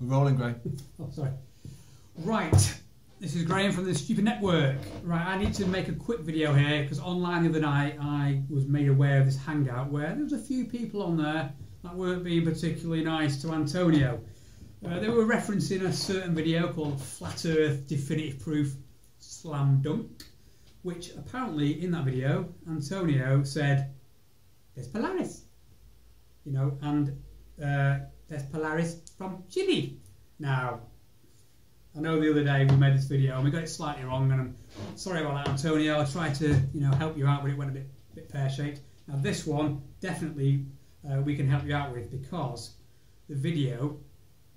We're rolling, Gray. Oh, sorry. Right, this is Graham from the Stupid Network. Right, I need to make a quick video here because online the other night I was made aware of this hangout where there was a few people on there that weren't being particularly nice to Antonio. Uh, they were referencing a certain video called Flat Earth Definitive Proof Slam Dunk, which apparently in that video Antonio said, "There's Polaris," you know, and uh, there's Polaris from Chile. Now, I know the other day we made this video and we got it slightly wrong, and I'm sorry about that, Antonio. I tried to, you know, help you out, but it went a bit, bit pear-shaped. Now, this one definitely uh, we can help you out with because the video,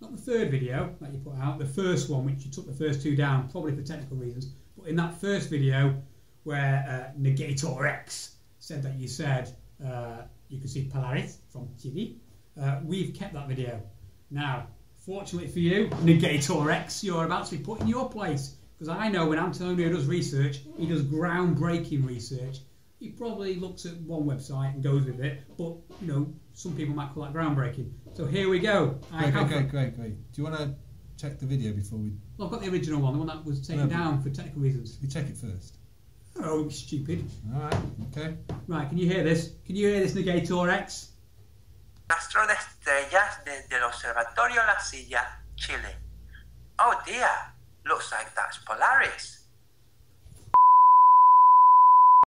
not the third video that you put out, the first one, which you took the first two down, probably for technical reasons, but in that first video where uh, Negator X said that you said uh, you could see Polaris from Chile, uh, we've kept that video. Now, fortunately for you, Negator X, you're about to be put in your place. Because I know when Antonio does research, he does groundbreaking research. He probably looks at one website and goes with it, but you know, some people might call that groundbreaking. So here we go. I Great, great, great, great, great. Do you want to check the video before we... Well, I've got the original one, the one that was taken No, down for technical reasons. We check it first. Oh, stupid. All right, okay. Right, can you hear this? Can you hear this, Negator X? Rastro de estrellas desde el Observatorio La Silla, Chile. Oh dear, looks like that's Polaris.